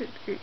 Good good